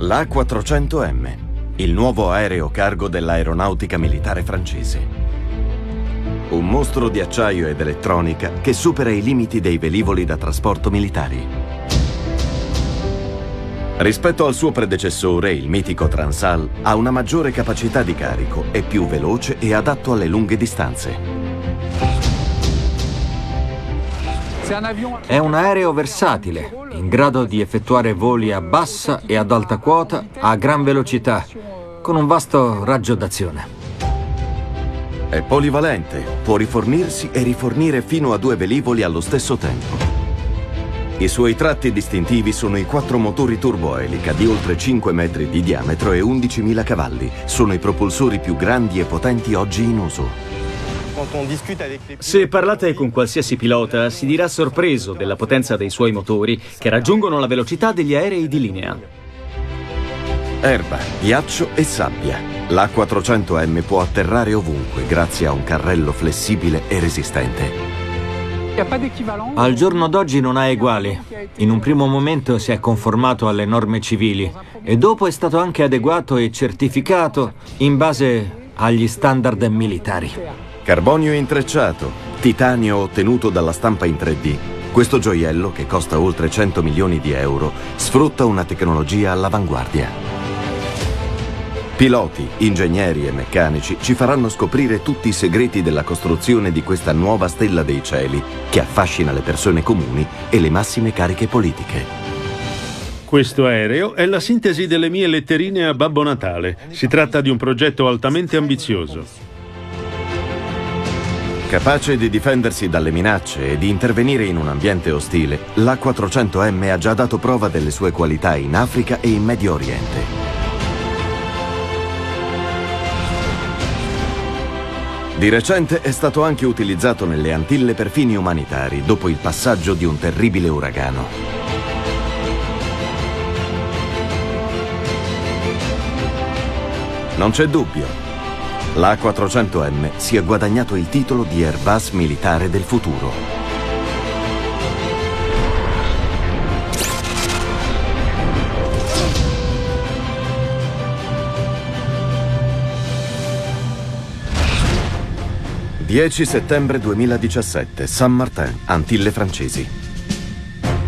L'A400M, il nuovo aereo cargo dell'aeronautica militare francese. Un mostro di acciaio ed elettronica che supera i limiti dei velivoli da trasporto militari. Rispetto al suo predecessore, il mitico Transal, ha una maggiore capacità di carico, è più veloce e adatto alle lunghe distanze. È un aereo versatile, in grado di effettuare voli a bassa e ad alta quota a gran velocità, con un vasto raggio d'azione. È polivalente, può rifornirsi e rifornire fino a due velivoli allo stesso tempo. I suoi tratti distintivi sono i quattro motori turboelica di oltre 5 metri di diametro e 11.000 cavalli. Sono i propulsori più grandi e potenti oggi in uso. Se parlate con qualsiasi pilota, si dirà sorpreso della potenza dei suoi motori, che raggiungono la velocità degli aerei di linea. Erba, ghiaccio e sabbia. L'A400M può atterrare ovunque grazie a un carrello flessibile e resistente. Al giorno d'oggi non ha eguali. In un primo momento si è conformato alle norme civili e dopo è stato anche adeguato e certificato in base agli standard militari. Carbonio intrecciato, titanio ottenuto dalla stampa in 3D. Questo gioiello, che costa oltre 100 milioni di euro, sfrutta una tecnologia all'avanguardia. Piloti, ingegneri e meccanici ci faranno scoprire tutti i segreti della costruzione di questa nuova stella dei cieli che affascina le persone comuni e le massime cariche politiche. Questo aereo è la sintesi delle mie letterine a Babbo Natale. Si tratta di un progetto altamente ambizioso. Capace di difendersi dalle minacce e di intervenire in un ambiente ostile, l'A400M ha già dato prova delle sue qualità in Africa e in Medio Oriente. Di recente è stato anche utilizzato nelle Antille per fini umanitari, dopo il passaggio di un terribile uragano. Non c'è dubbio, l'A400M si è guadagnato il titolo di Airbus militare del futuro. «10 settembre 2017, San Martin, Antille francesi.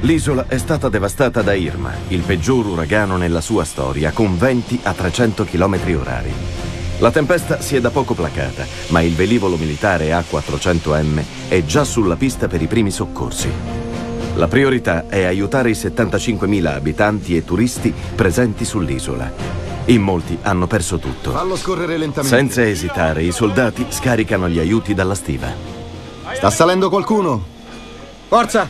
L'isola è stata devastata da Irma, il peggior uragano nella sua storia, con venti a 300 km orari. La tempesta si è da poco placata, ma il velivolo militare A400M è già sulla pista per i primi soccorsi. La priorità è aiutare i 75.000 abitanti e turisti presenti sull'isola. In molti hanno perso tutto. Fallo scorrere lentamente. Senza esitare, i soldati scaricano gli aiuti dalla stiva. Sta salendo qualcuno? Forza!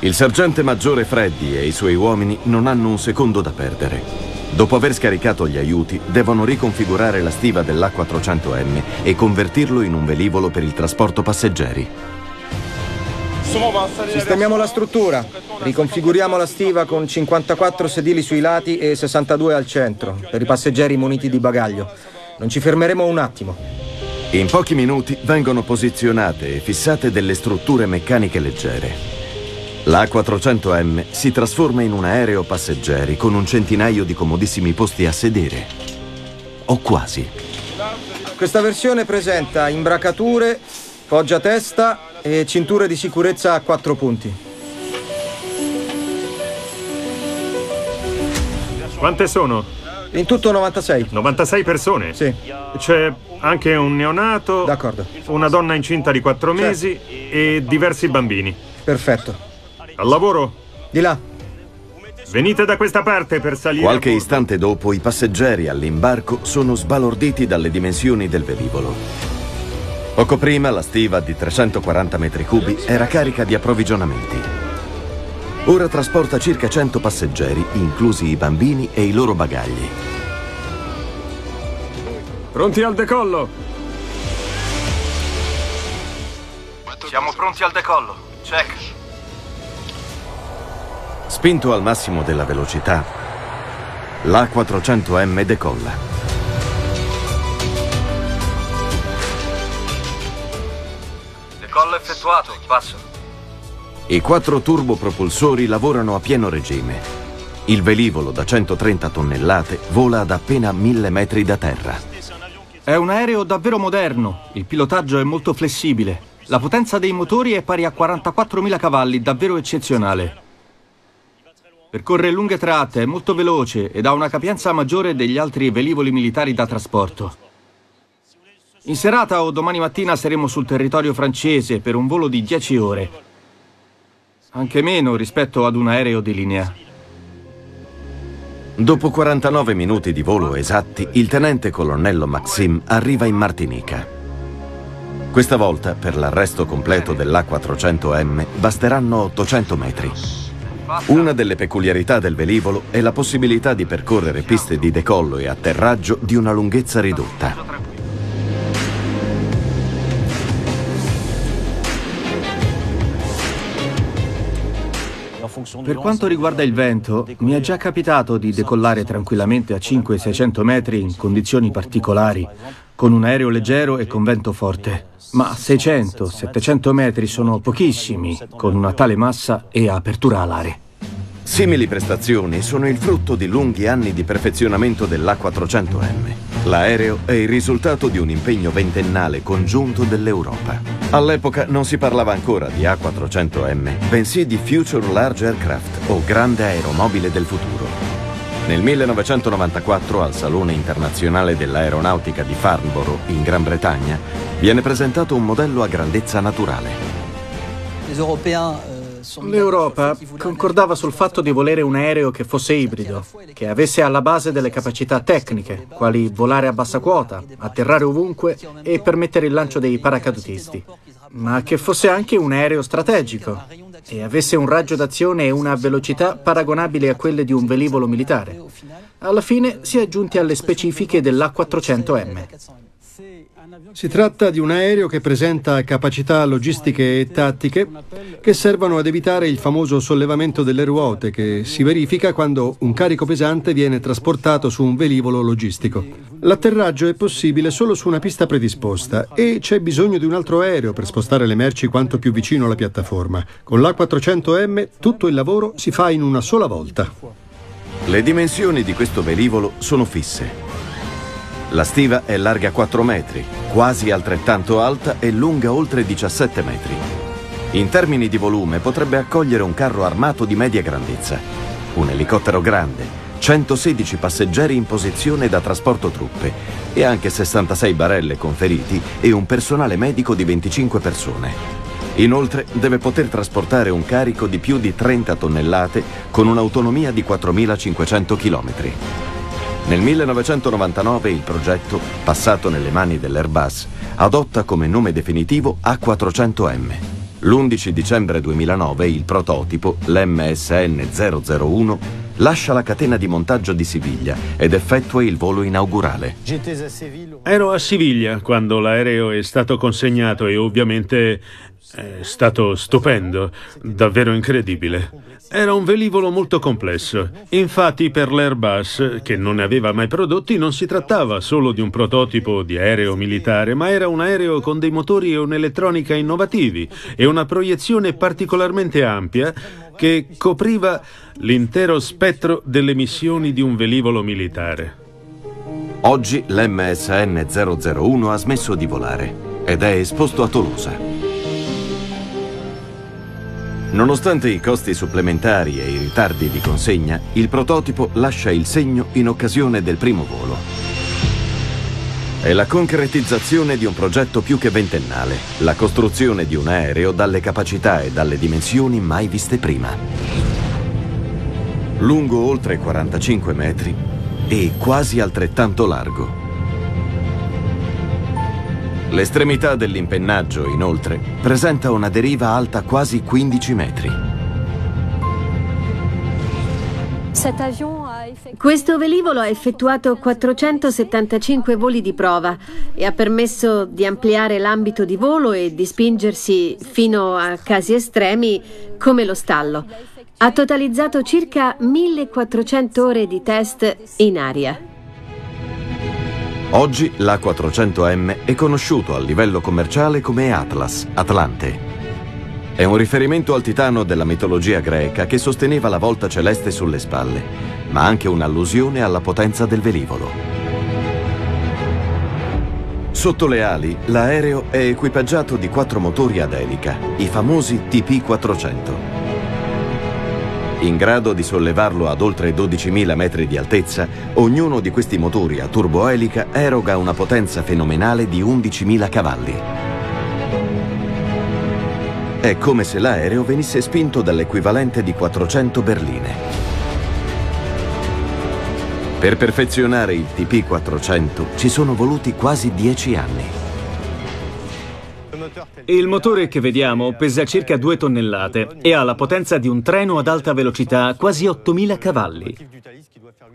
Il sergente maggiore Freddy e i suoi uomini non hanno un secondo da perdere. Dopo aver scaricato gli aiuti, devono riconfigurare la stiva dell'A400M e convertirlo in un velivolo per il trasporto passeggeri. Sistemiamo la struttura, riconfiguriamo la stiva con 54 sedili sui lati e 62 al centro, per i passeggeri muniti di bagaglio. Non ci fermeremo un attimo. In pochi minuti vengono posizionate e fissate delle strutture meccaniche leggere. L'A400M si trasforma in un aereo passeggeri con un centinaio di comodissimi posti a sedere. O quasi. Questa versione presenta imbracature, poggiatesta e cinture di sicurezza a quattro punti. Quante sono? In tutto 96. 96 persone? Sì. C'è anche un neonato, D'accordo. una donna incinta di 4 mesi e diversi bambini. Perfetto. Al lavoro? Di là. Venite da questa parte per salire. Qualche istante dopo i passeggeri all'imbarco sono sbalorditi dalle dimensioni del velivolo. Poco prima la stiva di 340 metri cubi era carica di approvvigionamenti. Ora trasporta circa 100 passeggeri, inclusi i bambini e i loro bagagli. Pronti al decollo? Siamo pronti al decollo. Check. Spinto al massimo della velocità, l'A400M decolla. Decollo effettuato. Passo. I quattro turbopropulsori lavorano a pieno regime. Il velivolo da 130 tonnellate vola ad appena 1000 metri da terra. È un aereo davvero moderno, il pilotaggio è molto flessibile, la potenza dei motori è pari a 44.000 cavalli, davvero eccezionale. Percorre lunghe tratte, è molto veloce ed ha una capienza maggiore degli altri velivoli militari da trasporto. In serata o domani mattina saremo sul territorio francese per un volo di 10 ore. Anche meno rispetto ad un aereo di linea. Dopo 49 minuti di volo esatti, il tenente colonnello Maxim arriva in Martinica. Questa volta, per l'arresto completo dell'A400M, basteranno 800 metri. Una delle peculiarità del velivolo è la possibilità di percorrere piste di decollo e atterraggio di una lunghezza ridotta. Per quanto riguarda il vento, mi è già capitato di decollare tranquillamente a 500-600 metri in condizioni particolari, con un aereo leggero e con vento forte. Ma 600-700 metri sono pochissimi con una tale massa e apertura alare. Simili prestazioni sono il frutto di lunghi anni di perfezionamento dell'A400M. L'aereo è il risultato di un impegno ventennale congiunto dell'Europa. All'epoca non si parlava ancora di A400M, bensì di Future Large Aircraft o grande aeromobile del futuro. Nel 1994 al Salone internazionale dell'aeronautica di Farnborough, in Gran Bretagna, viene presentato un modello a grandezza naturale. Européens L'Europa concordava sul fatto di volere un aereo che fosse ibrido, che avesse alla base delle capacità tecniche, quali volare a bassa quota, atterrare ovunque e permettere il lancio dei paracadutisti, ma che fosse anche un aereo strategico e avesse un raggio d'azione e una velocità paragonabili a quelle di un velivolo militare. Alla fine si è giunti alle specifiche dell'A400M. Si tratta di un aereo che presenta capacità logistiche e tattiche che servono ad evitare il famoso sollevamento delle ruote che si verifica quando un carico pesante viene trasportato su un velivolo logistico. L'atterraggio è possibile solo su una pista predisposta e c'è bisogno di un altro aereo per spostare le merci quanto più vicino alla piattaforma. Con l'A400M tutto il lavoro si fa in una sola volta. Le dimensioni di questo velivolo sono fisse. La stiva è larga 4 metri, quasi altrettanto alta e lunga oltre 17 metri. In termini di volume potrebbe accogliere un carro armato di media grandezza, un elicottero grande, 116 passeggeri in posizione da trasporto truppe e anche 66 barelle con feriti e un personale medico di 25 persone. Inoltre deve poter trasportare un carico di più di 30 tonnellate con un'autonomia di 4.500 km. Nel 1999 il progetto, passato nelle mani dell'Airbus, adotta come nome definitivo A400M. L'11 dicembre 2009 il prototipo, l'MSN 001, lascia la catena di montaggio di Siviglia ed effettua il volo inaugurale. Ero a Siviglia quando l'aereo è stato consegnato e ovviamente è stato stupendo, davvero incredibile. Era un velivolo molto complesso. Infatti per l'Airbus, che non ne aveva mai prodotti, non si trattava solo di un prototipo di aereo militare, ma era un aereo con dei motori e un'elettronica innovativi e una proiezione particolarmente ampia che copriva l'intero spettro delle missioni di un velivolo militare. Oggi l'MSN 001 ha smesso di volare ed è esposto a Tolosa. Nonostante i costi supplementari e i ritardi di consegna, il prototipo lascia il segno in occasione del primo volo. È la concretizzazione di un progetto più che ventennale, la costruzione di un aereo dalle capacità e dalle dimensioni mai viste prima. Lungo oltre 45 metri e quasi altrettanto largo. L'estremità dell'impennaggio, inoltre, presenta una deriva alta quasi 15 metri. Questo velivolo ha effettuato 475 voli di prova e ha permesso di ampliare l'ambito di volo e di spingersi fino a casi estremi come lo stallo. Ha totalizzato circa 1400 ore di test in aria. Oggi l'A400M è conosciuto a livello commerciale come Atlas, Atlante. È un riferimento al titano della mitologia greca che sosteneva la volta celeste sulle spalle, ma anche un'allusione alla potenza del velivolo. Sotto le ali, l'aereo è equipaggiato di quattro motori ad elica, i famosi TP400. In grado di sollevarlo ad oltre 12.000 metri di altezza, ognuno di questi motori a turboelica eroga una potenza fenomenale di 11.000 cavalli. È come se l'aereo venisse spinto dall'equivalente di 400 berline. Per perfezionare il TP400 ci sono voluti quasi 10 anni. Il motore che vediamo pesa circa 2 tonnellate e ha la potenza di un treno ad alta velocità, quasi 8.000 cavalli.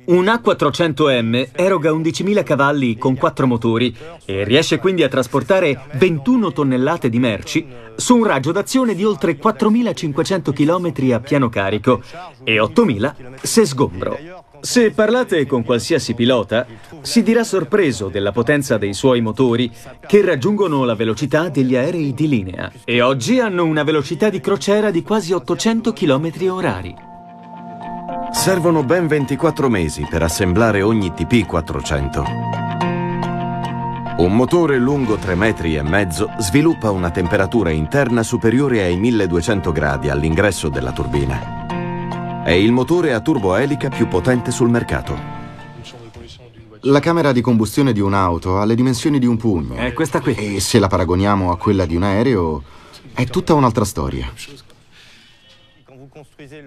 Un A400M eroga 11.000 cavalli con 4 motori e riesce quindi a trasportare 21 tonnellate di merci su un raggio d'azione di oltre 4.500 km a piano carico e 8.000 se sgombro. Se parlate con qualsiasi pilota, si dirà sorpreso della potenza dei suoi motori che raggiungono la velocità degli aerei di linea e oggi hanno una velocità di crociera di quasi 800 km orari. Servono ben 24 mesi per assemblare ogni TP400. Un motore lungo 3 metri e mezzo sviluppa una temperatura interna superiore ai 1200 gradi all'ingresso della turbina. È il motore a turboelica più potente sul mercato. La camera di combustione di un'auto ha le dimensioni di un pugno. È questa qui. E se la paragoniamo a quella di un aereo, è tutta un'altra storia.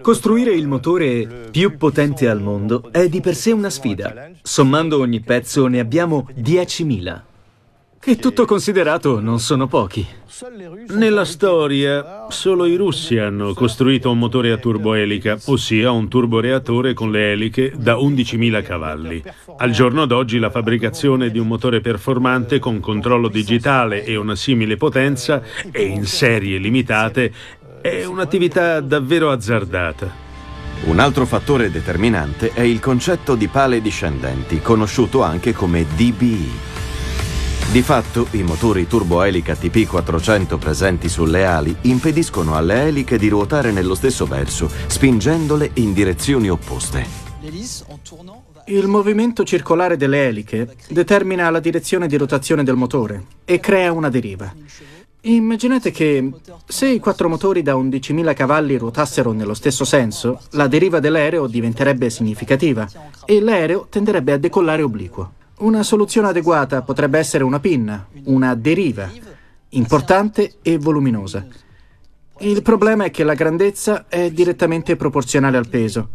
Costruire il motore più potente al mondo è di per sé una sfida. Sommando ogni pezzo ne abbiamo 10.000. Che tutto considerato non sono pochi. Nella storia, solo i russi hanno costruito un motore a turboelica, ossia un turboreattore con le eliche da 11.000 cavalli. Al giorno d'oggi la fabbricazione di un motore performante con controllo digitale e una simile potenza e in serie limitate è un'attività davvero azzardata. Un altro fattore determinante è il concetto di pale discendenti, conosciuto anche come DBI. Di fatto, i motori turboelica TP400 presenti sulle ali impediscono alle eliche di ruotare nello stesso verso, spingendole in direzioni opposte. Il movimento circolare delle eliche determina la direzione di rotazione del motore e crea una deriva. Immaginate che se i quattro motori da 11.000 cavalli ruotassero nello stesso senso, la deriva dell'aereo diventerebbe significativa e l'aereo tenderebbe a decollare obliquo. Una soluzione adeguata potrebbe essere una pinna, una deriva, importante e voluminosa. Il problema è che la grandezza è direttamente proporzionale al peso.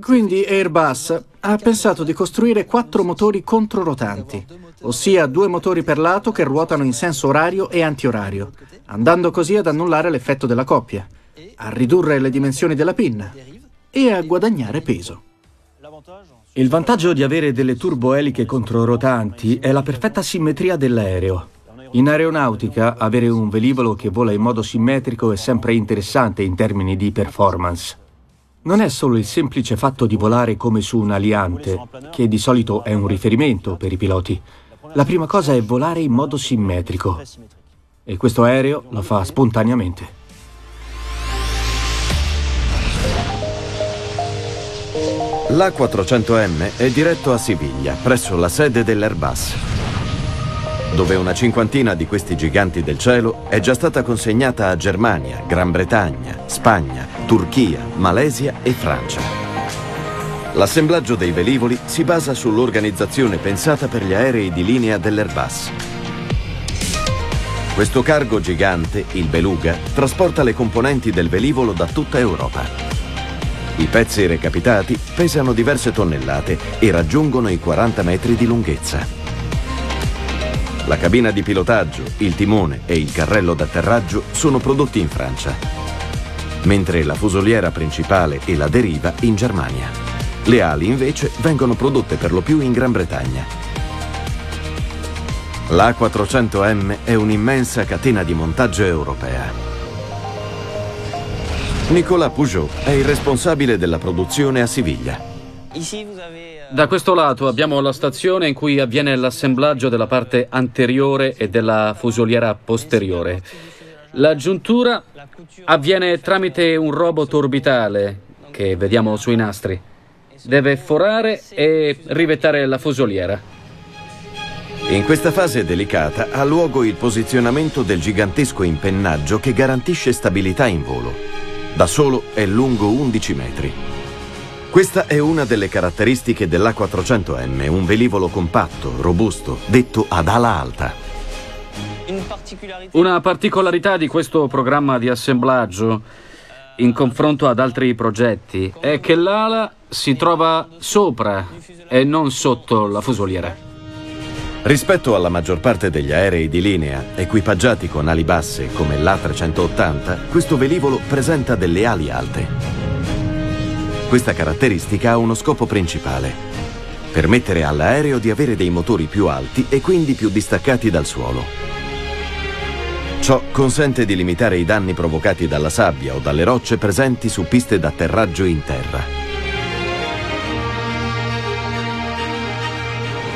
Quindi Airbus ha pensato di costruire quattro motori controrotanti, ossia due motori per lato che ruotano in senso orario e antiorario, andando così ad annullare l'effetto della coppia, a ridurre le dimensioni della pinna e a guadagnare peso. Il vantaggio di avere delle turboeliche controrotanti è la perfetta simmetria dell'aereo. In aeronautica, avere un velivolo che vola in modo simmetrico è sempre interessante in termini di performance. Non è solo il semplice fatto di volare come su un aliante, che di solito è un riferimento per i piloti. La prima cosa è volare in modo simmetrico. E questo aereo lo fa spontaneamente. L'A400M è diretto a Siviglia, presso la sede dell'Airbus, dove una cinquantina di questi giganti del cielo è già stata consegnata a Germania, Gran Bretagna, Spagna, Turchia, Malesia e Francia. L'assemblaggio dei velivoli si basa sull'organizzazione pensata per gli aerei di linea dell'Airbus. Questo cargo gigante, il Beluga, trasporta le componenti del velivolo da tutta Europa. I pezzi recapitati pesano diverse tonnellate e raggiungono i 40 metri di lunghezza. La cabina di pilotaggio, il timone e il carrello d'atterraggio sono prodotti in Francia, mentre la fusoliera principale e la deriva in Germania. Le ali invece vengono prodotte per lo più in Gran Bretagna. L'A400M è un'immensa catena di montaggio europea. Nicolas Peugeot è il responsabile della produzione a Siviglia. Da questo lato abbiamo la stazione in cui avviene l'assemblaggio della parte anteriore e della fusoliera posteriore. La giuntura avviene tramite un robot orbitale che vediamo sui nastri. Deve forare e rivettare la fusoliera. In questa fase delicata ha luogo il posizionamento del gigantesco impennaggio che garantisce stabilità in volo. Da solo è lungo 11 metri. Questa è una delle caratteristiche dell'A400M, un velivolo compatto, robusto, detto ad ala alta. Una particolarità di questo programma di assemblaggio in confronto ad altri progetti è che l'ala si trova sopra e non sotto la fusoliera. Rispetto alla maggior parte degli aerei di linea equipaggiati con ali basse come l'A380, questo velivolo presenta delle ali alte. Questa caratteristica ha uno scopo principale, permettere all'aereo di avere dei motori più alti e quindi più distaccati dal suolo. Ciò consente di limitare i danni provocati dalla sabbia o dalle rocce presenti su piste d'atterraggio in terra.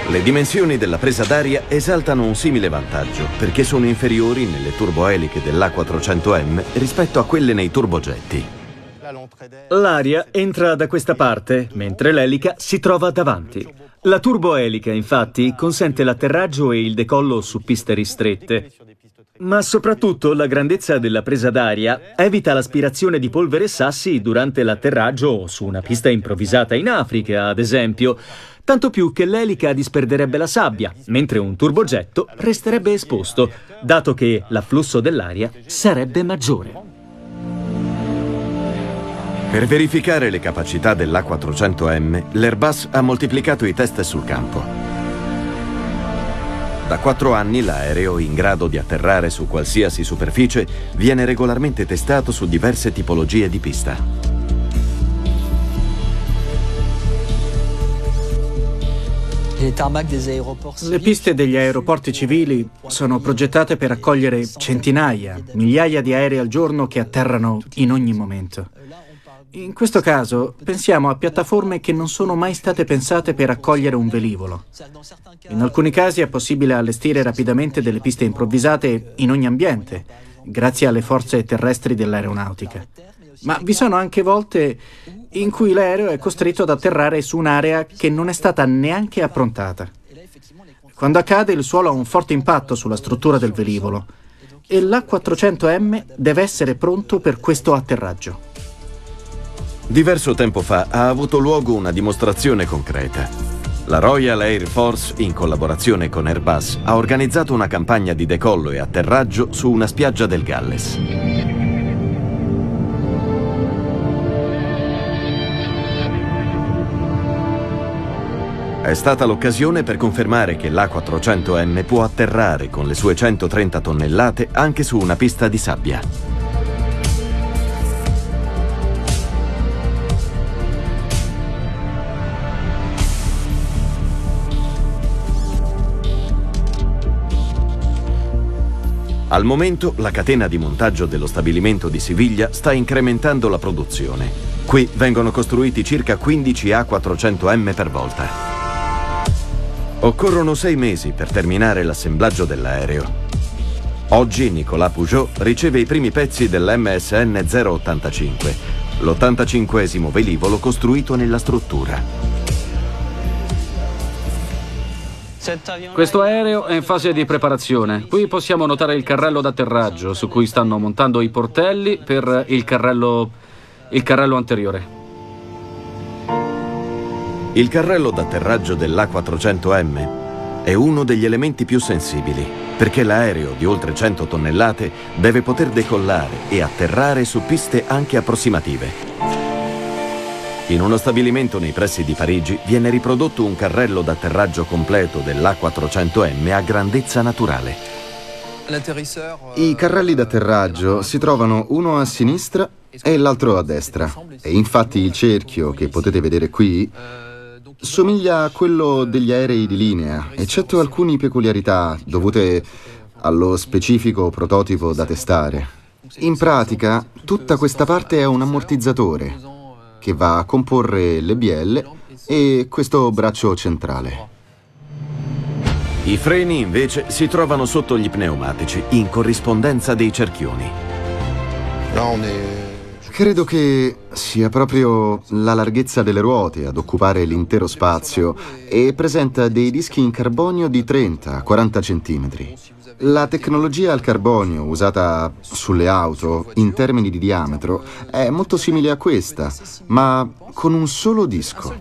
Le dimensioni della presa d'aria esaltano un simile vantaggio perché sono inferiori nelle turboeliche dell'A400M rispetto a quelle nei turbogetti. L'aria entra da questa parte, mentre l'elica si trova davanti. La turboelica, infatti, consente l'atterraggio e il decollo su piste ristrette. Ma soprattutto la grandezza della presa d'aria evita l'aspirazione di polvere e sassi durante l'atterraggio su una pista improvvisata in Africa, ad esempio, tanto più che l'elica disperderebbe la sabbia, mentre un turbogetto resterebbe esposto, dato che l'afflusso dell'aria sarebbe maggiore. Per verificare le capacità dell'A400M, l'Airbus ha moltiplicato i test sul campo. Da quattro anni l'aereo, in grado di atterrare su qualsiasi superficie, viene regolarmente testato su diverse tipologie di pista. Le piste degli aeroporti civili sono progettate per accogliere centinaia, migliaia di aerei al giorno che atterrano in ogni momento. In questo caso pensiamo a piattaforme che non sono mai state pensate per accogliere un velivolo. In alcuni casi è possibile allestire rapidamente delle piste improvvisate in ogni ambiente, grazie alle forze terrestri dell'aeronautica. Ma vi sono anche volte in cui l'aereo è costretto ad atterrare su un'area che non è stata neanche approntata. Quando accade il suolo ha un forte impatto sulla struttura del velivolo e l'A400M deve essere pronto per questo atterraggio. Diverso tempo fa ha avuto luogo una dimostrazione concreta. La Royal Air Force, in collaborazione con Airbus, ha organizzato una campagna di decollo e atterraggio su una spiaggia del Galles. È stata l'occasione per confermare che l'A400M può atterrare con le sue 130 tonnellate anche su una pista di sabbia. Al momento la catena di montaggio dello stabilimento di Siviglia sta incrementando la produzione. Qui vengono costruiti circa 15 A400M per volta. Occorrono sei mesi per terminare l'assemblaggio dell'aereo. Oggi Nicolas Peugeot riceve i primi pezzi dell'MSN 085, l'85esimo velivolo costruito nella struttura. Questo aereo è in fase di preparazione. Qui possiamo notare il carrello d'atterraggio su cui stanno montando i portelli per il carrello, il carrello anteriore. Il carrello d'atterraggio dell'A400M è uno degli elementi più sensibili, perché l'aereo di oltre 100 tonnellate deve poter decollare e atterrare su piste anche approssimative. In uno stabilimento nei pressi di Parigi viene riprodotto un carrello d'atterraggio completo dell'A400M a grandezza naturale. I carrelli d'atterraggio si trovano uno a sinistra e l'altro a destra. E infatti il cerchio che potete vedere qui Somiglia a quello degli aerei di linea, eccetto alcune peculiarità dovute allo specifico prototipo da testare. In pratica, tutta questa parte è un ammortizzatore che va a comporre le bielle e questo braccio centrale. I freni invece si trovano sotto gli pneumatici, in corrispondenza dei cerchioni. Credo che sia proprio la larghezza delle ruote ad occupare l'intero spazio e presenta dei dischi in carbonio di 30-40 cm. La tecnologia al carbonio usata sulle auto in termini di diametro è molto simile a questa, ma con un solo disco.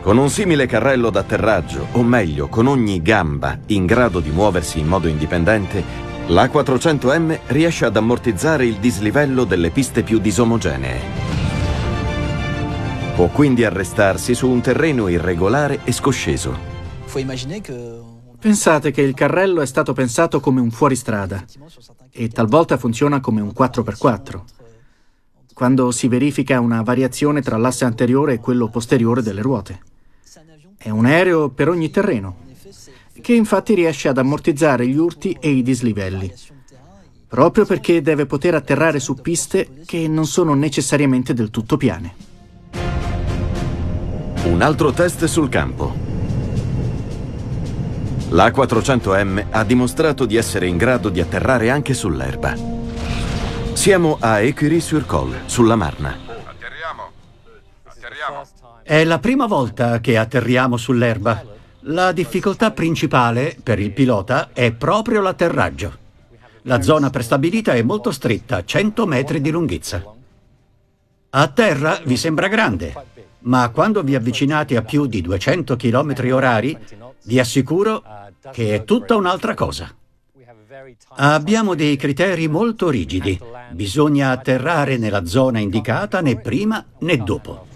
Con un simile carrello d'atterraggio, o meglio, con ogni gamba in grado di muoversi in modo indipendente, l'A400M riesce ad ammortizzare il dislivello delle piste più disomogenee. Può quindi arrestarsi su un terreno irregolare e scosceso. Pensate che il carrello è stato pensato come un fuoristrada e talvolta funziona come un 4x4, quando si verifica una variazione tra l'asse anteriore e quello posteriore delle ruote. È un aereo per ogni terreno, che infatti riesce ad ammortizzare gli urti e i dislivelli, proprio perché deve poter atterrare su piste che non sono necessariamente del tutto piane. Un altro test sul campo. L'A400M ha dimostrato di essere in grado di atterrare anche sull'erba. Siamo a Écury-sur-Colle, sulla Marna. Atterriamo. Atterriamo. È la prima volta che atterriamo sull'erba. La difficoltà principale per il pilota è proprio l'atterraggio. La zona prestabilita è molto stretta, 100 metri di lunghezza. A terra vi sembra grande, ma quando vi avvicinate a più di 200 km orari, vi assicuro che è tutta un'altra cosa. Abbiamo dei criteri molto rigidi. Bisogna atterrare nella zona indicata né prima né dopo.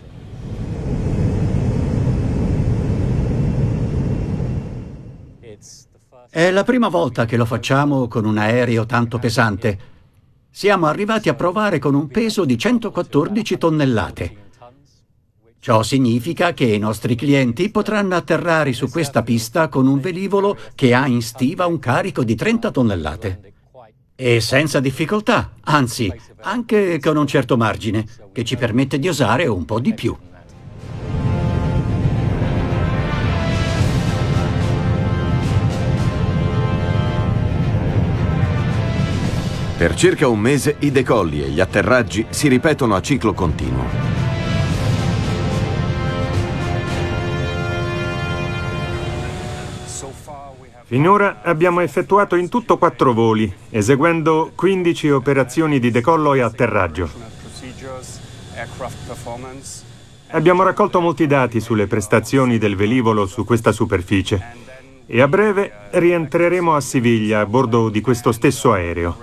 È la prima volta che lo facciamo con un aereo tanto pesante. Siamo arrivati a provare con un peso di 114 tonnellate. Ciò significa che i nostri clienti potranno atterrare su questa pista con un velivolo che ha in stiva un carico di 30 tonnellate. E senza difficoltà, anzi, anche con un certo margine, che ci permette di osare un po' di più. Per circa un mese i decolli e gli atterraggi si ripetono a ciclo continuo. Finora abbiamo effettuato in tutto quattro voli, eseguendo 15 operazioni di decollo e atterraggio. Abbiamo raccolto molti dati sulle prestazioni del velivolo su questa superficie e a breve rientreremo a Siviglia a bordo di questo stesso aereo.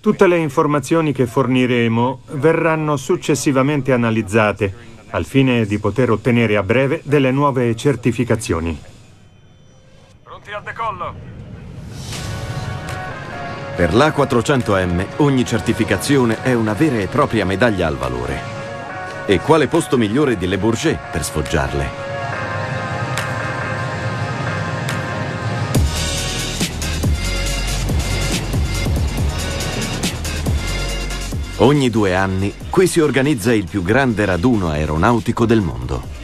Tutte le informazioni che forniremo verranno successivamente analizzate al fine di poter ottenere a breve delle nuove certificazioni al decollo. Per l'A400M ogni certificazione è una vera e propria medaglia al valore. E quale posto migliore di Le Bourget per sfoggiarle? Ogni due anni qui si organizza il più grande raduno aeronautico del mondo.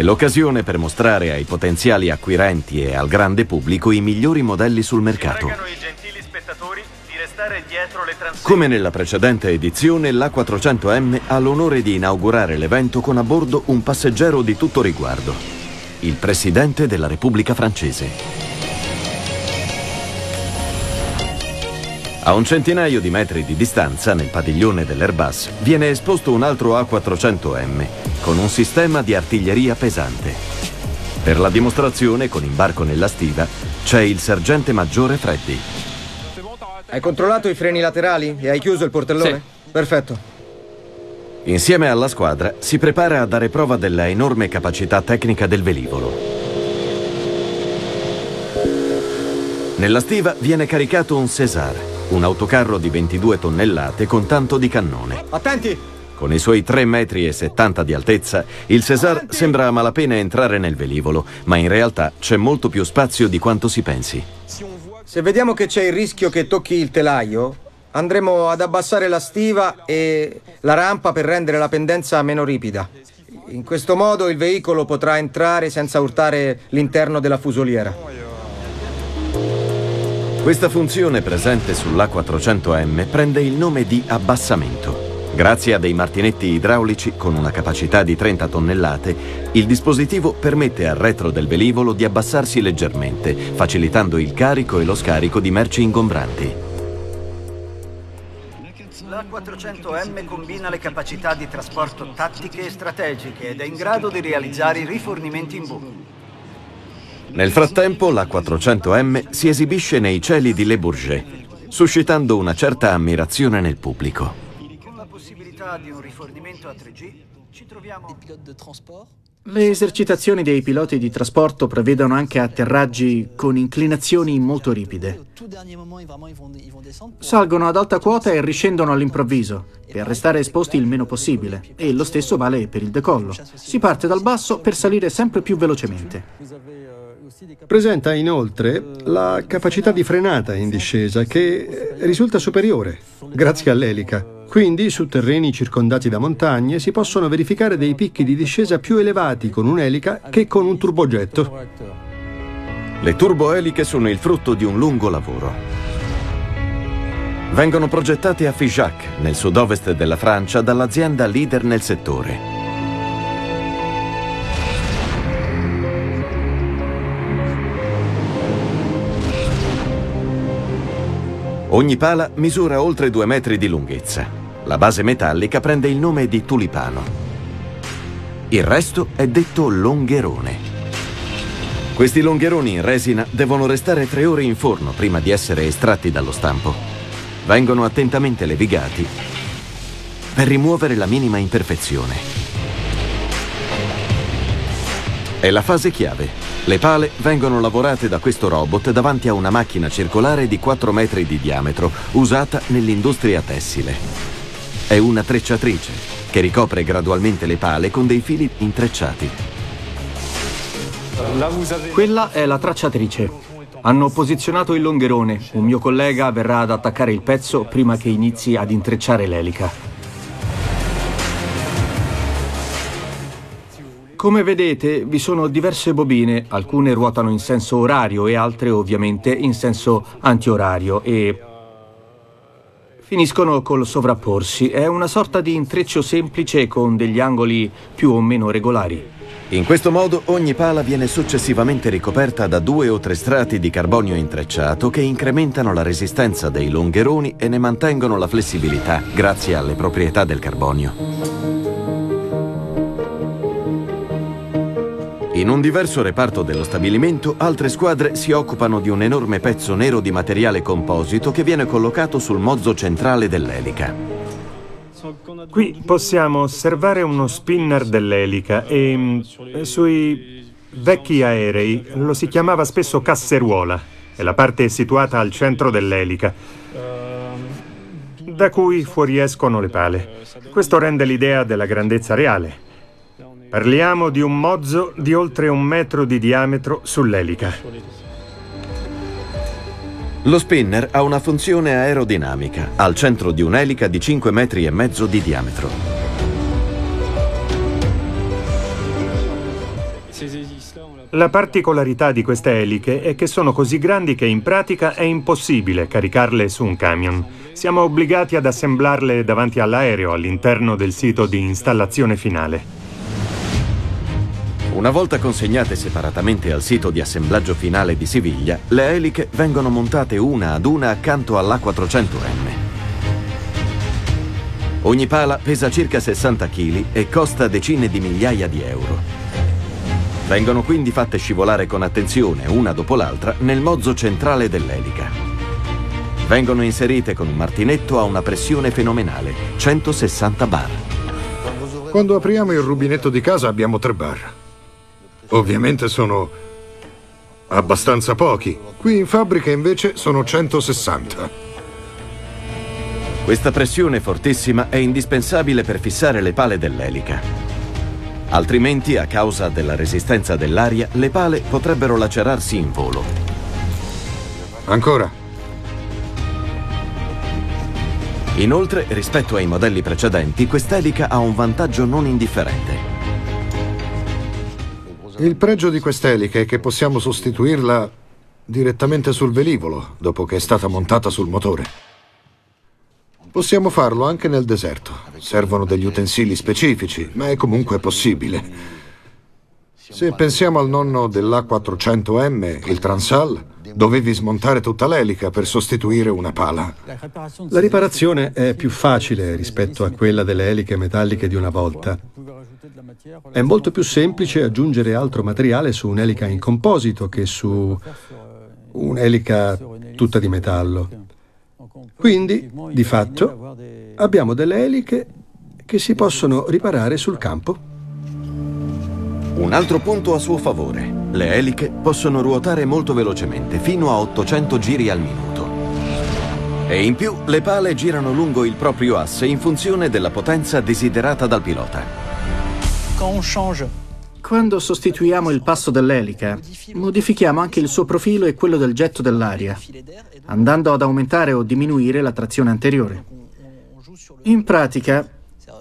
È l'occasione per mostrare ai potenziali acquirenti e al grande pubblico i migliori modelli sul mercato. Come nella precedente edizione, l'A400M ha l'onore di inaugurare l'evento con a bordo un passeggero di tutto riguardo, il Presidente della Repubblica Francese. A un centinaio di metri di distanza, nel padiglione dell'Airbus, viene esposto un altro A400M con un sistema di artiglieria pesante. Per la dimostrazione, con imbarco nella stiva, c'è il sergente maggiore Freddy. Hai controllato i freni laterali e hai chiuso il portellone? Sì. Perfetto. Insieme alla squadra si prepara a dare prova della enorme capacità tecnica del velivolo. Nella stiva viene caricato un César, un autocarro di 22 tonnellate con tanto di cannone. Attenti! Con i suoi 3,70 metri di altezza, il César Avanti. sembra a malapena entrare nel velivolo, ma in realtà c'è molto più spazio di quanto si pensi. Se vediamo che c'è il rischio che tocchi il telaio, andremo ad abbassare la stiva e la rampa per rendere la pendenza meno ripida. In questo modo il veicolo potrà entrare senza urtare l'interno della fusoliera. Questa funzione presente sull'A400M prende il nome di abbassamento. Grazie a dei martinetti idraulici con una capacità di 30 tonnellate, il dispositivo permette al retro del velivolo di abbassarsi leggermente, facilitando il carico e lo scarico di merci ingombranti. La 400M combina le capacità di trasporto tattiche e strategiche ed è in grado di realizzare i rifornimenti in blu. Nel frattempo, la 400M si esibisce nei cieli di Le Bourget, suscitando una certa ammirazione nel pubblico possibilità di un rifornimento a 3G, ci troviamo... Le esercitazioni dei piloti di trasporto prevedono anche atterraggi con inclinazioni molto ripide. Salgono ad alta quota e riscendono all'improvviso, per restare esposti il meno possibile, e lo stesso vale per il decollo. Si parte dal basso per salire sempre più velocemente. Presenta inoltre la capacità di frenata in discesa che risulta superiore grazie all'elica. Quindi su terreni circondati da montagne si possono verificare dei picchi di discesa più elevati con un'elica che con un turbogetto. Le turboeliche sono il frutto di un lungo lavoro. Vengono progettate a Figeac, nel sud-ovest della Francia, dall'azienda leader nel settore. Ogni pala misura oltre due metri di lunghezza. La base metallica prende il nome di tulipano. Il resto è detto longherone. Questi longheroni in resina devono restare tre ore in forno prima di essere estratti dallo stampo. Vengono attentamente levigati per rimuovere la minima imperfezione. È la fase chiave. Le pale vengono lavorate da questo robot davanti a una macchina circolare di 4 metri di diametro usata nell'industria tessile. È una trecciatrice che ricopre gradualmente le pale con dei fili intrecciati. Quella è la tracciatrice. Hanno posizionato il longherone. Un mio collega verrà ad attaccare il pezzo prima che inizi ad intrecciare l'elica. Come vedete vi sono diverse bobine, alcune ruotano in senso orario e altre ovviamente in senso antiorario e finiscono col sovrapporsi. È una sorta di intreccio semplice con degli angoli più o meno regolari. In questo modo ogni pala viene successivamente ricoperta da due o tre strati di carbonio intrecciato che incrementano la resistenza dei longheroni e ne mantengono la flessibilità grazie alle proprietà del carbonio. In un diverso reparto dello stabilimento, altre squadre si occupano di un enorme pezzo nero di materiale composito che viene collocato sul mozzo centrale dell'elica. Qui possiamo osservare uno spinner dell'elica e mm, sui vecchi aerei lo si chiamava spesso casseruola. È la parte situata al centro dell'elica, da cui fuoriescono le pale. Questo rende l'idea della grandezza reale. Parliamo di un mozzo di oltre un metro di diametro sull'elica. Lo spinner ha una funzione aerodinamica, al centro di un'elica di 5 metri e mezzo di diametro. La particolarità di queste eliche è che sono così grandi che in pratica è impossibile caricarle su un camion. Siamo obbligati ad assemblarle davanti all'aereo all'interno del sito di installazione finale. Una volta consegnate separatamente al sito di assemblaggio finale di Siviglia, le eliche vengono montate una ad una accanto all'A400M. Ogni pala pesa circa 60 kg e costa decine di migliaia di euro. Vengono quindi fatte scivolare con attenzione, una dopo l'altra, nel mozzo centrale dell'elica. Vengono inserite con un martinetto a una pressione fenomenale, 160 bar. Quando apriamo il rubinetto di casa abbiamo 3 bar. Ovviamente sono abbastanza pochi. Qui in fabbrica invece sono 160. Questa pressione fortissima è indispensabile per fissare le pale dell'elica. Altrimenti, a causa della resistenza dell'aria, le pale potrebbero lacerarsi in volo. Ancora. Inoltre, rispetto ai modelli precedenti, quest'elica ha un vantaggio non indifferente. Il pregio di quest'elica è che possiamo sostituirla direttamente sul velivolo, dopo che è stata montata sul motore. Possiamo farlo anche nel deserto. Servono degli utensili specifici, ma è comunque possibile. Se pensiamo al nonno dell'A400M, il Transal, dovevi smontare tutta l'elica per sostituire una pala. La riparazione è più facile rispetto a quella delle eliche metalliche di una volta. È molto più semplice aggiungere altro materiale su un'elica in composito che su un'elica tutta di metallo. Quindi, di fatto, abbiamo delle eliche che si possono riparare sul campo. Un altro punto a suo favore. Le eliche possono ruotare molto velocemente, fino a 800 giri al minuto. E in più le pale girano lungo il proprio asse in funzione della potenza desiderata dal pilota. Quando sostituiamo il passo dell'elica, modifichiamo anche il suo profilo e quello del getto dell'aria, andando ad aumentare o diminuire la trazione anteriore. In pratica,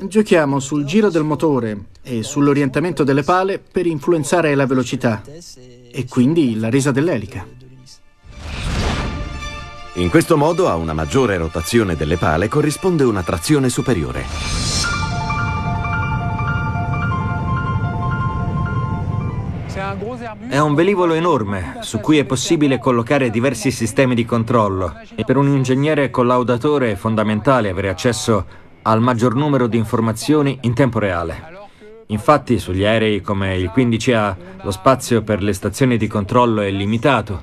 giochiamo sul giro del motore e sull'orientamento delle pale per influenzare la velocità e quindi la resa dell'elica. In questo modo a una maggiore rotazione delle pale corrisponde una trazione superiore. È un velivolo enorme su cui è possibile collocare diversi sistemi di controllo e per un ingegnere collaudatore è fondamentale avere accesso al maggior numero di informazioni in tempo reale. Infatti sugli aerei come il 15A lo spazio per le stazioni di controllo è limitato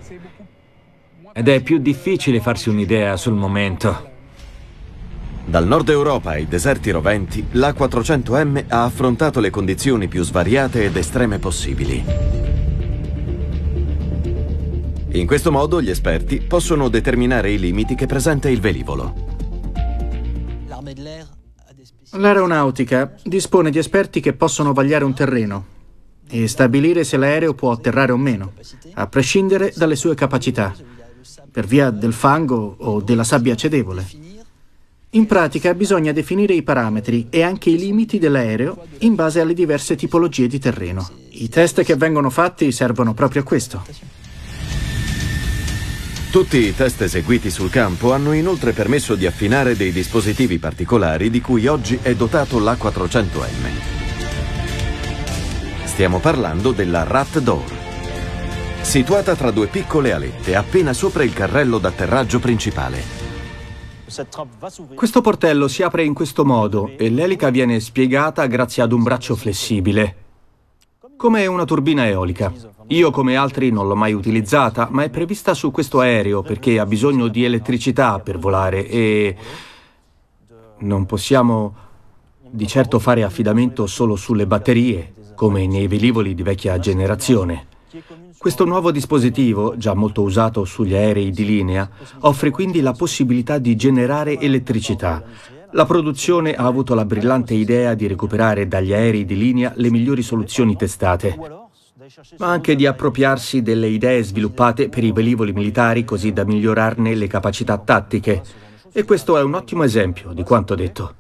ed è più difficile farsi un'idea sul momento. Dal nord Europa ai deserti roventi, l'A400M ha affrontato le condizioni più svariate ed estreme possibili. In questo modo gli esperti possono determinare i limiti che presenta il velivolo. L'aeronautica dispone di esperti che possono vagliare un terreno e stabilire se l'aereo può atterrare o meno, a prescindere dalle sue capacità, per via del fango o della sabbia cedevole. In pratica bisogna definire i parametri e anche i limiti dell'aereo in base alle diverse tipologie di terreno. I test che vengono fatti servono proprio a questo. Tutti i test eseguiti sul campo hanno inoltre permesso di affinare dei dispositivi particolari di cui oggi è dotato l'A400M. Stiamo parlando della Rat Door, situata tra due piccole alette appena sopra il carrello d'atterraggio principale. Questo portello si apre in questo modo e l'elica viene spiegata grazie ad un braccio flessibile, come una turbina eolica. Io come altri non l'ho mai utilizzata, ma è prevista su questo aereo perché ha bisogno di elettricità per volare e non possiamo di certo fare affidamento solo sulle batterie, come nei velivoli di vecchia generazione. Questo nuovo dispositivo, già molto usato sugli aerei di linea, offre quindi la possibilità di generare elettricità. La produzione ha avuto la brillante idea di recuperare dagli aerei di linea le migliori soluzioni testate ma anche di appropriarsi delle idee sviluppate per i velivoli militari così da migliorarne le capacità tattiche. E questo è un ottimo esempio di quanto detto.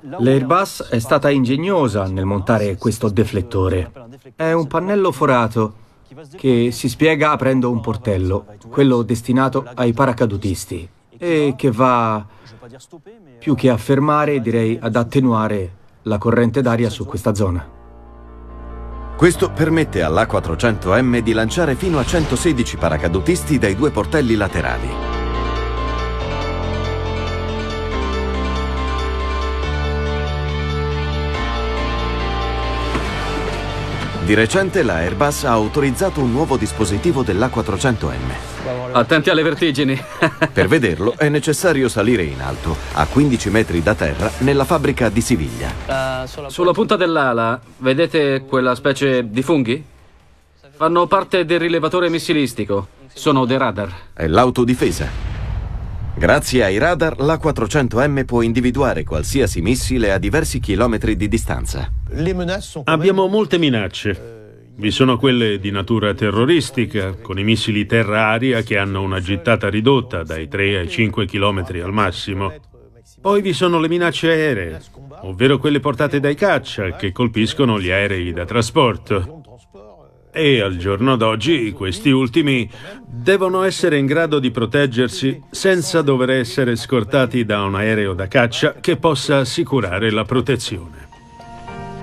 L'Airbus è stata ingegnosa nel montare questo deflettore. È un pannello forato che si spiega aprendo un portello, quello destinato ai paracadutisti, e che va più che a fermare, direi ad attenuare la corrente d'aria su questa zona. Questo permette all'A400M di lanciare fino a 116 paracadutisti dai due portelli laterali. Di recente la Airbus ha autorizzato un nuovo dispositivo dell'A400M. Attenti alle vertigini. per vederlo è necessario salire in alto, a 15 metri da terra, nella fabbrica di Siviglia. Sulla punta dell'ala, vedete quella specie di funghi? Fanno parte del rilevatore missilistico. Sono dei radar. È l'autodifesa. Grazie ai radar, l'A400M può individuare qualsiasi missile a diversi chilometri di distanza. Abbiamo molte minacce. Vi sono quelle di natura terroristica, con i missili terra-aria che hanno una gittata ridotta dai 3 ai 5 km al massimo. Poi vi sono le minacce aeree, ovvero quelle portate dai caccia che colpiscono gli aerei da trasporto. E al giorno d'oggi questi ultimi devono essere in grado di proteggersi senza dover essere scortati da un aereo da caccia che possa assicurare la protezione.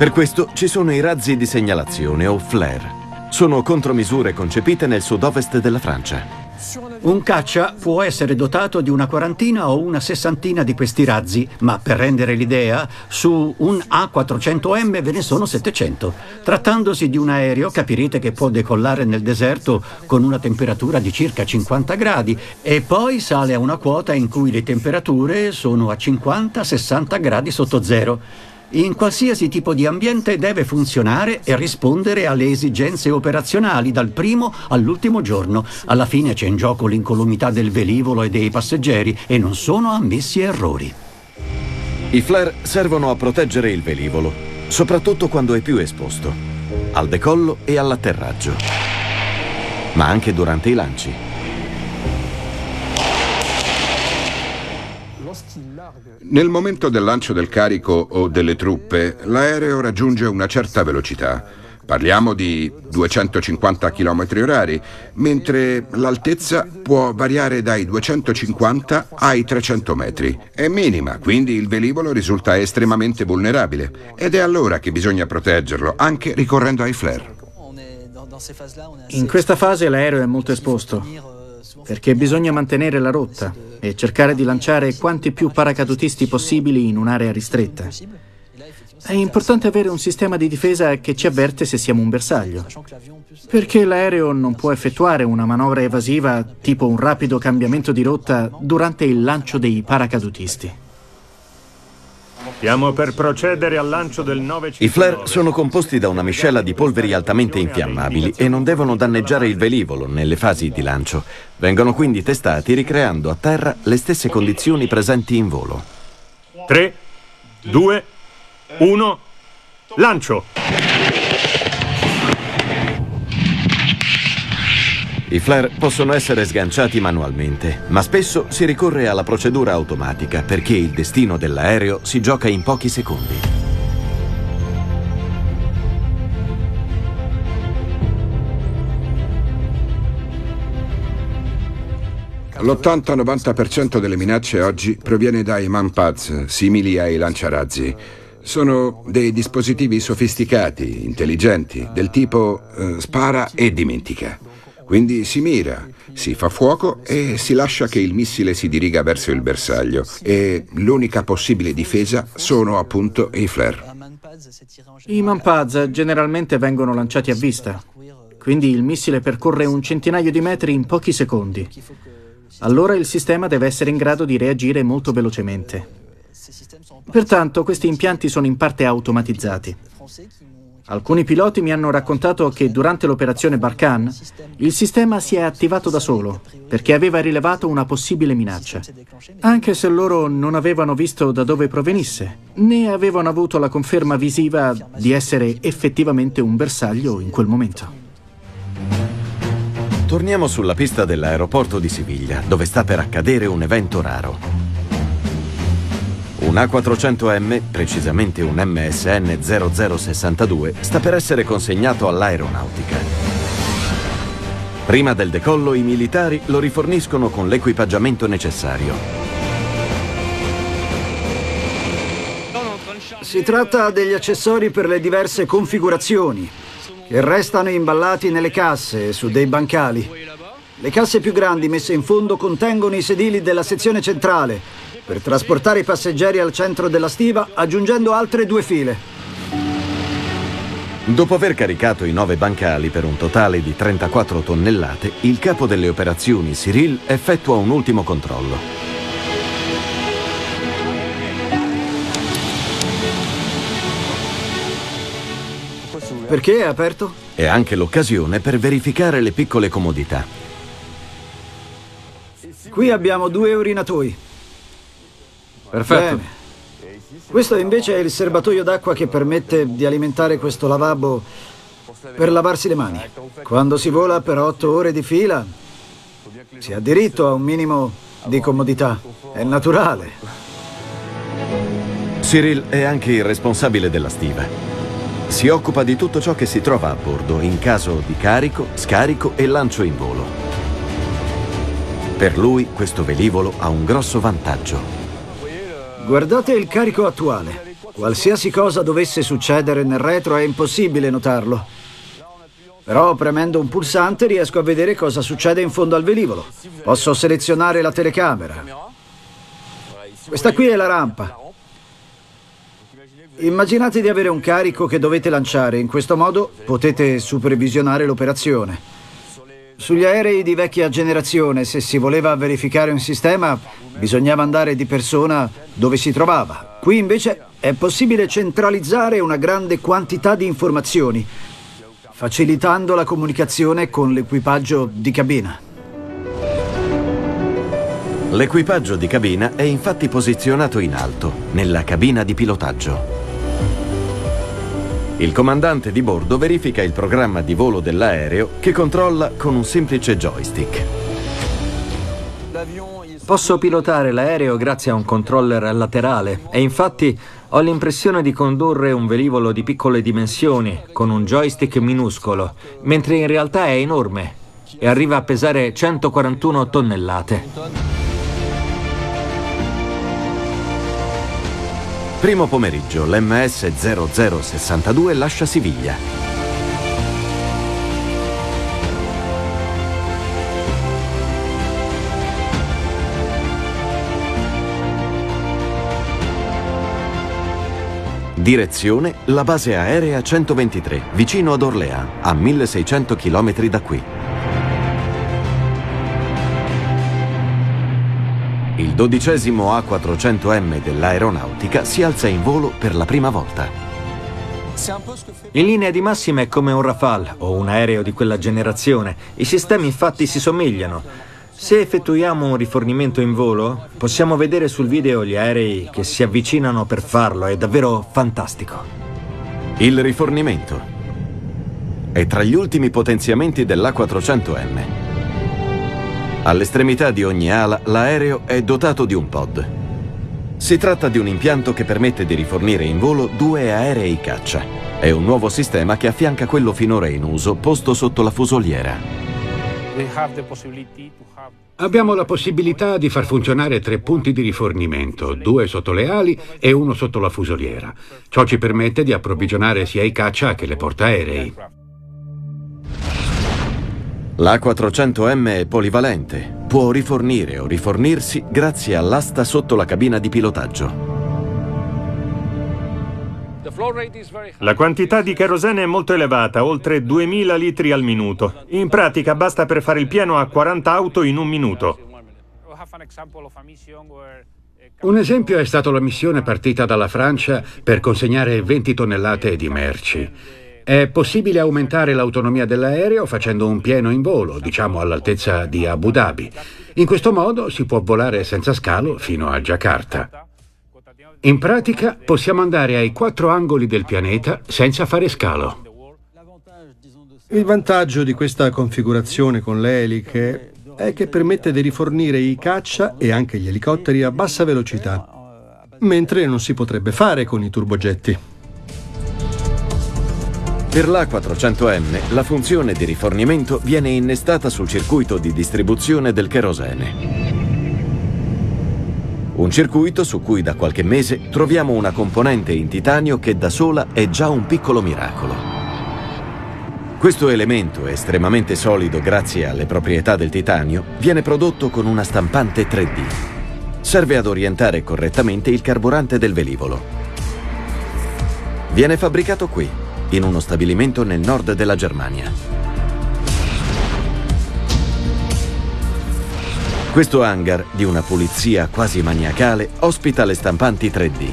Per questo ci sono i razzi di segnalazione o flare. Sono contromisure concepite nel sud-ovest della Francia. Un caccia può essere dotato di una quarantina o una sessantina di questi razzi, ma per rendere l'idea, su un A400M ve ne sono 700. Trattandosi di un aereo, capirete che può decollare nel deserto con una temperatura di circa 50 gradi e poi sale a una quota in cui le temperature sono a 50-60 gradi sotto zero in qualsiasi tipo di ambiente deve funzionare e rispondere alle esigenze operazionali dal primo all'ultimo giorno. Alla fine c'è in gioco l'incolumità del velivolo e dei passeggeri e non sono ammessi errori. I flare servono a proteggere il velivolo, soprattutto quando è più esposto, al decollo e all'atterraggio, ma anche durante i lanci. Nel momento del lancio del carico o delle truppe, l'aereo raggiunge una certa velocità. Parliamo di 250 km orari, mentre l'altezza può variare dai 250 ai 300 metri. È minima, quindi il velivolo risulta estremamente vulnerabile ed è allora che bisogna proteggerlo, anche ricorrendo ai flare. In questa fase l'aereo è molto esposto perché bisogna mantenere la rotta e cercare di lanciare quanti più paracadutisti possibili in un'area ristretta. È importante avere un sistema di difesa che ci avverte se siamo un bersaglio, perché l'aereo non può effettuare una manovra evasiva tipo un rapido cambiamento di rotta durante il lancio dei paracadutisti. Stiamo per procedere al lancio del 959. I flare sono composti da una miscela di polveri altamente infiammabili e non devono danneggiare il velivolo nelle fasi di lancio. Vengono quindi testati ricreando a terra le stesse condizioni presenti in volo. 3, 2, 1, lancio! I flare possono essere sganciati manualmente, ma spesso si ricorre alla procedura automatica perché il destino dell'aereo si gioca in pochi secondi. L'80-90% delle minacce oggi proviene dai manpads, simili ai lanciarazzi. Sono dei dispositivi sofisticati, intelligenti, del tipo eh, spara e dimentica. Quindi si mira, si fa fuoco e si lascia che il missile si diriga verso il bersaglio e l'unica possibile difesa sono appunto i flare. I manpaz generalmente vengono lanciati a vista, quindi il missile percorre un centinaio di metri in pochi secondi. Allora il sistema deve essere in grado di reagire molto velocemente. Pertanto questi impianti sono in parte automatizzati. Alcuni piloti mi hanno raccontato che durante l'operazione Barkhan il sistema si è attivato da solo perché aveva rilevato una possibile minaccia, anche se loro non avevano visto da dove provenisse, né avevano avuto la conferma visiva di essere effettivamente un bersaglio in quel momento. Torniamo sulla pista dell'aeroporto di Siviglia, dove sta per accadere un evento raro. Un A400M, precisamente un MSN 0062, sta per essere consegnato all'aeronautica. Prima del decollo i militari lo riforniscono con l'equipaggiamento necessario. Si tratta degli accessori per le diverse configurazioni, che restano imballati nelle casse e su dei bancali. Le casse più grandi messe in fondo contengono i sedili della sezione centrale, per trasportare i passeggeri al centro della stiva aggiungendo altre due file. Dopo aver caricato i nove bancali per un totale di 34 tonnellate, il capo delle operazioni Cyril effettua un ultimo controllo. Perché è aperto? È anche l'occasione per verificare le piccole comodità. Qui abbiamo due urinatoi. Perfetto. Bene. Questo invece è il serbatoio d'acqua che permette di alimentare questo lavabo per lavarsi le mani. Quando si vola per otto ore di fila, si ha diritto a un minimo di comodità. È naturale. Cyril è anche il responsabile della stiva. Si occupa di tutto ciò che si trova a bordo in caso di carico, scarico e lancio in volo. Per lui questo velivolo ha un grosso vantaggio. Guardate il carico attuale. Qualsiasi cosa dovesse succedere nel retro è impossibile notarlo. Però premendo un pulsante riesco a vedere cosa succede in fondo al velivolo. Posso selezionare la telecamera. Questa qui è la rampa. Immaginate di avere un carico che dovete lanciare. In questo modo potete supervisionare l'operazione. Sugli aerei di vecchia generazione, se si voleva verificare un sistema, bisognava andare di persona dove si trovava. Qui invece è possibile centralizzare una grande quantità di informazioni facilitando la comunicazione con l'equipaggio di cabina. L'equipaggio di cabina è infatti posizionato in alto, nella cabina di pilotaggio. Il comandante di bordo verifica il programma di volo dell'aereo che controlla con un semplice joystick. Posso pilotare l'aereo grazie a un controller laterale e infatti ho l'impressione di condurre un velivolo di piccole dimensioni, con un joystick minuscolo, mentre in realtà è enorme e arriva a pesare 141 tonnellate. Primo pomeriggio, l'MS 0062 lascia Siviglia. Direzione la base aerea 123, vicino ad Orléans, a 1600 km da qui. Il dodicesimo A400M dell'aeronautica si alza in volo per la prima volta. In linea di massima è come un Rafale o un aereo di quella generazione. I sistemi infatti si somigliano. Se effettuiamo un rifornimento in volo, possiamo vedere sul video gli aerei che si avvicinano per farlo, è davvero fantastico. Il rifornimento è tra gli ultimi potenziamenti dell'A400M. All'estremità di ogni ala l'aereo è dotato di un pod. Si tratta di un impianto che permette di rifornire in volo due aerei caccia. È un nuovo sistema che affianca quello finora in uso posto sotto la fusoliera. Abbiamo la possibilità di far funzionare tre punti di rifornimento, due sotto le ali e uno sotto la fusoliera. Ciò ci permette di approvvigionare sia i caccia che le portaerei. L'A400M è polivalente. Può rifornire o rifornirsi grazie all'asta sotto la cabina di pilotaggio. La quantità di kerosene è molto elevata, oltre 2000 litri al minuto. In pratica basta per fare il pieno a 40 auto in un minuto. Un esempio è stata la missione partita dalla Francia per consegnare 20 tonnellate di merci. È possibile aumentare l'autonomia dell'aereo facendo un pieno in volo, diciamo all'altezza di Abu Dhabi. In questo modo si può volare senza scalo fino a Jakarta. In pratica possiamo andare ai quattro angoli del pianeta senza fare scalo. Il vantaggio di questa configurazione con le eliche è che permette di rifornire i caccia e anche gli elicotteri a bassa velocità, mentre non si potrebbe fare con i turbogetti. Per l'A400M la funzione di rifornimento viene innestata sul circuito di distribuzione del cherosene. Un circuito su cui da qualche mese troviamo una componente in titanio che da sola è già un piccolo miracolo. Questo elemento, estremamente solido grazie alle proprietà del titanio, viene prodotto con una stampante 3D. Serve ad orientare correttamente il carburante del velivolo. Viene fabbricato qui, in uno stabilimento nel nord della Germania. Questo hangar, di una pulizia quasi maniacale, ospita le stampanti 3D.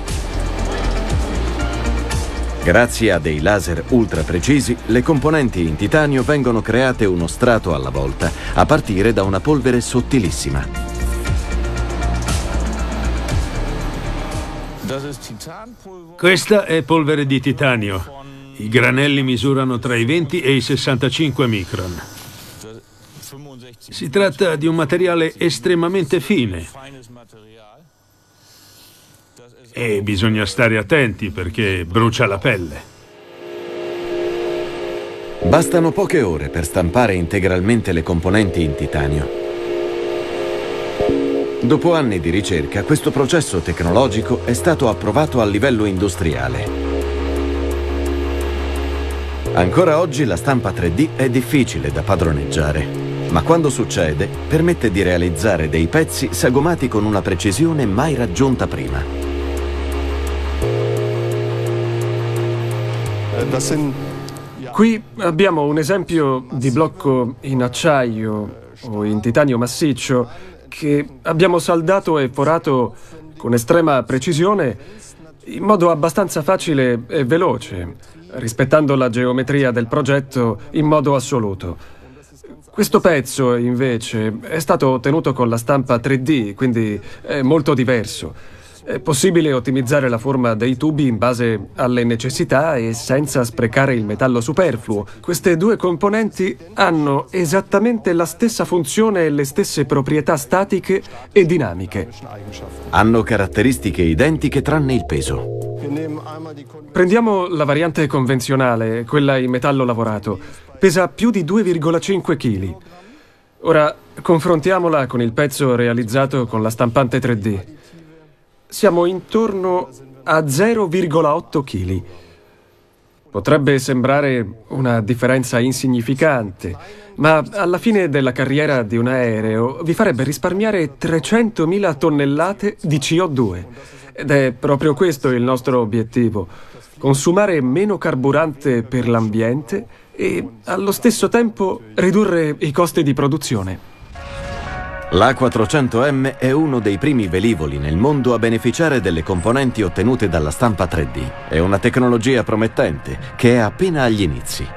Grazie a dei laser ultra precisi, le componenti in titanio vengono create uno strato alla volta, a partire da una polvere sottilissima. Questa è polvere di titanio. I granelli misurano tra i 20 e i 65 micron. Si tratta di un materiale estremamente fine E bisogna stare attenti perché brucia la pelle. Bastano poche ore per stampare integralmente le componenti in titanio. Dopo anni di ricerca, questo processo tecnologico è stato approvato a livello industriale. Ancora oggi la stampa 3D è difficile da padroneggiare, ma quando succede permette di realizzare dei pezzi sagomati con una precisione mai raggiunta prima. Qui abbiamo un esempio di blocco in acciaio o in titanio massiccio che abbiamo saldato e forato con estrema precisione in modo abbastanza facile e veloce, rispettando la geometria del progetto in modo assoluto. Questo pezzo, invece, è stato ottenuto con la stampa 3D, quindi è molto diverso. È possibile ottimizzare la forma dei tubi in base alle necessità e senza sprecare il metallo superfluo. Queste due componenti hanno esattamente la stessa funzione e le stesse proprietà statiche e dinamiche. Hanno caratteristiche identiche tranne il peso. Prendiamo la variante convenzionale, quella in metallo lavorato. Pesa più di 2,5 kg. Ora confrontiamola con il pezzo realizzato con la stampante 3D siamo intorno a 0,8 kg. Potrebbe sembrare una differenza insignificante, ma alla fine della carriera di un aereo vi farebbe risparmiare 300.000 tonnellate di CO2. Ed è proprio questo il nostro obiettivo, consumare meno carburante per l'ambiente e allo stesso tempo ridurre i costi di produzione. L'A400M è uno dei primi velivoli nel mondo a beneficiare delle componenti ottenute dalla stampa 3D. È una tecnologia promettente che è appena agli inizi.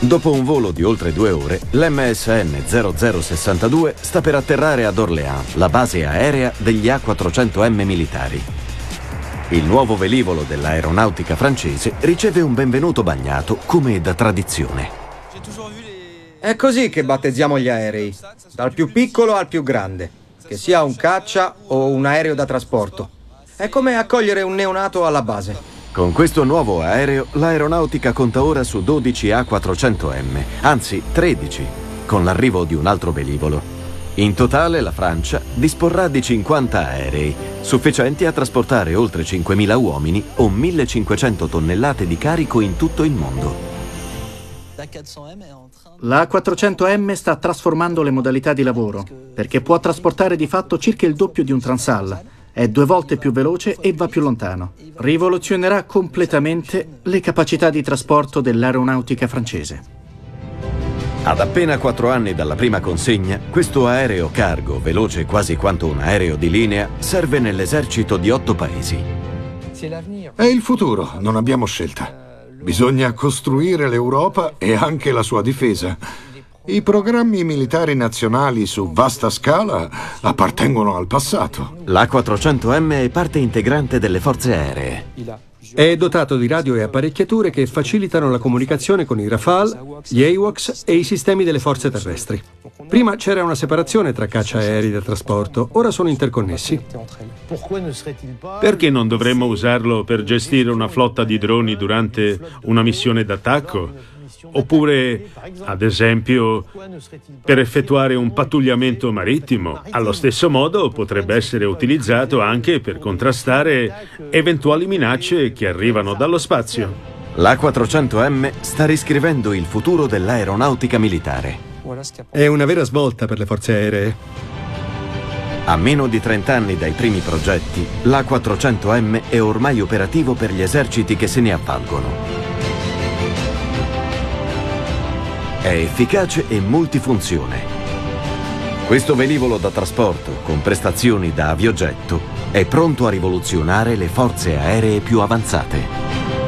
Dopo un volo di oltre due ore, l'MSN 0062 sta per atterrare ad Orléans, la base aerea degli A400M militari. Il nuovo velivolo dell'aeronautica francese riceve un benvenuto bagnato come da tradizione. È così che battezziamo gli aerei, dal più piccolo al più grande, che sia un caccia o un aereo da trasporto. È come accogliere un neonato alla base. Con questo nuovo aereo, l'aeronautica conta ora su 12 A400M, anzi 13, con l'arrivo di un altro velivolo. In totale la Francia disporrà di 50 aerei, sufficienti a trasportare oltre 5.000 uomini o 1.500 tonnellate di carico in tutto il mondo. La A400M sta trasformando le modalità di lavoro perché può trasportare di fatto circa il doppio di un Transall. È due volte più veloce e va più lontano. Rivoluzionerà completamente le capacità di trasporto dell'aeronautica francese. Ad appena quattro anni dalla prima consegna, questo aereo cargo, veloce quasi quanto un aereo di linea, serve nell'esercito di otto paesi. È il futuro, non abbiamo scelta. Bisogna costruire l'Europa e anche la sua difesa. I programmi militari nazionali su vasta scala appartengono al passato. L'A400M è parte integrante delle forze aeree. È dotato di radio e apparecchiature che facilitano la comunicazione con i Rafale, gli AWACS e i sistemi delle forze terrestri. Prima c'era una separazione tra caccia aerei da trasporto, ora sono interconnessi. Perché non dovremmo usarlo per gestire una flotta di droni durante una missione d'attacco? Oppure, ad esempio, per effettuare un pattugliamento marittimo. Allo stesso modo potrebbe essere utilizzato anche per contrastare eventuali minacce che arrivano dallo spazio. L'A400M sta riscrivendo il futuro dell'aeronautica militare. È una vera svolta per le forze aeree. A meno di 30 anni dai primi progetti, l'A400M è ormai operativo per gli eserciti che se ne avvalgono. È efficace e multifunzione. Questo velivolo da trasporto, con prestazioni da aviogetto, è pronto a rivoluzionare le forze aeree più avanzate.